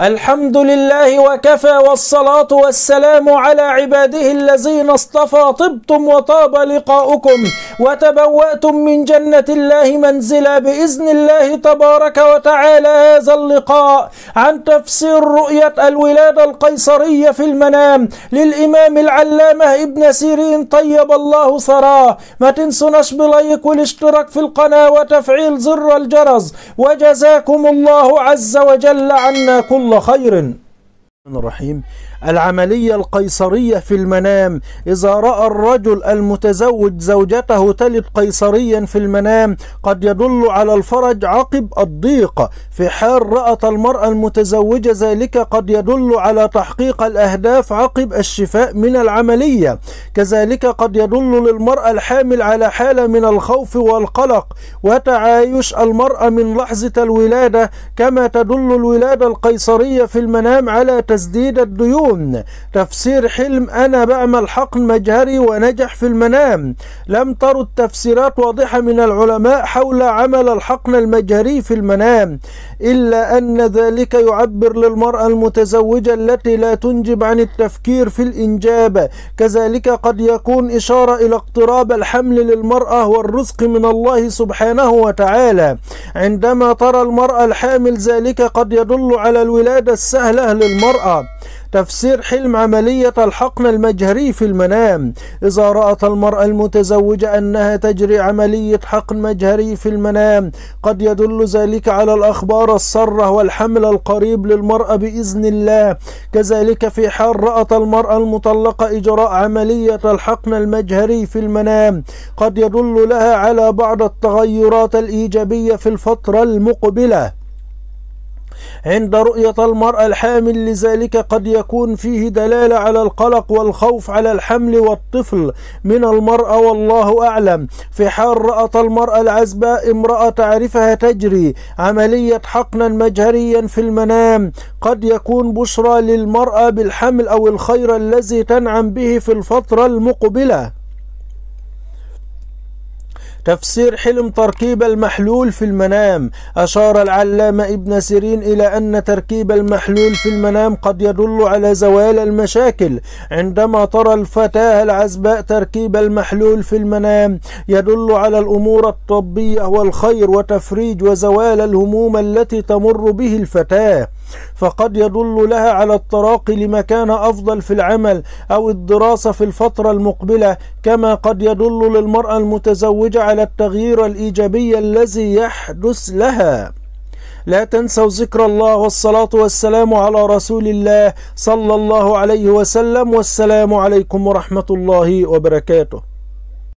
الحمد لله وكفى والصلاة والسلام على عباده الذين اصطفى طبتم وطاب لقاؤكم. وتبوأتم من جنة الله منزلا بإذن الله تبارك وتعالى. هذا اللقاء عن تفسير رؤية الولادة القيصرية في المنام للإمام العلامة ابن سيرين طيب الله ثراه. ما تنسوناش بلايك والاشتراك في القناة وتفعيل زر الجرس. وجزاكم الله عز وجل عنا كل خير. الرحيم. العملية القيصرية في المنام. إذا رأى الرجل المتزوج زوجته تلد قيصريا في المنام قد يدل على الفرج عقب الضيق. في حال رأت المرأة المتزوجة ذلك قد يدل على تحقيق الأهداف عقب الشفاء من العملية. كذلك قد يدل للمرأة الحامل على حالة من الخوف والقلق. وتعايش المرأة من لحظة الولادة كما تدل الولادة القيصرية في المنام على تسديد الديون. تفسير حلم أنا بعمل حقن مجهري ونجح في المنام. لم ترد تفسيرات واضحة من العلماء حول عمل الحقن المجهري في المنام. إلا أن ذلك يعبر للمرأة المتزوجة التي لا تنجب عن التفكير في الإنجاب. كذلك قد يكون إشارة إلى اقتراب الحمل للمرأة والرزق من الله سبحانه وتعالى. عندما ترى المرأة الحامل ذلك قد يدل على الولادة السهلة للمرأة. تفسير حلم عملية الحقن المجهري في المنام. إذا رأت المرأة المتزوجة أنها تجري عملية حقن مجهري في المنام قد يدل ذلك على الأخبار السرة والحمل القريب للمرأة بإذن الله. كذلك في حال رأت المرأة المطلقة إجراء عملية الحقن المجهري في المنام قد يدل لها على بعض التغيرات الإيجابية في الفترة المقبلة. عند رؤية المرأة الحامل لذلك قد يكون فيه دلالة على القلق والخوف على الحمل والطفل من المرأة والله أعلم. في حال رأت المرأة العزباء امرأة تعرفها تجري عملية حقنا مجهريا في المنام. قد يكون بشرى للمرأة بالحمل أو الخير الذي تنعم به في الفترة المقبلة. تفسير حلم تركيب المحلول في المنام. أشار العلامة ابن سيرين إلى أن تركيب المحلول في المنام قد يدل على زوال المشاكل. عندما ترى الفتاة العزباء تركيب المحلول في المنام يدل على الأمور الطبية والخير وتفريج وزوال الهموم التي تمر به الفتاة. فقد يدل لها على التراقي لمكان أفضل في العمل أو الدراسة في الفترة المقبلة كما قد يدل للمرأة المتزوجة على التغيير الإيجابي الذي يحدث لها. لا تنسوا ذكر الله والصلاة والسلام على رسول الله صلى الله عليه وسلم والسلام عليكم ورحمة الله وبركاته.